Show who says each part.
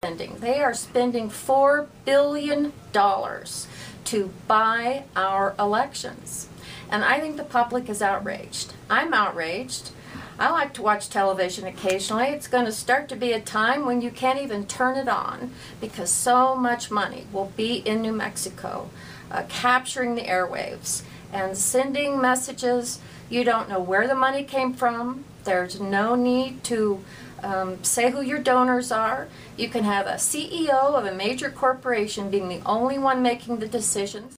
Speaker 1: spending. They are spending $4 billion to buy our elections. And I think the public is outraged. I'm outraged. I like to watch television occasionally. It's going to start to be a time when you can't even turn it on because so much money will be in New Mexico uh, capturing the airwaves and sending messages. You don't know where the money came from. There's no need to um, say who your donors are. You can have a CEO of a major corporation being the only one making the decisions.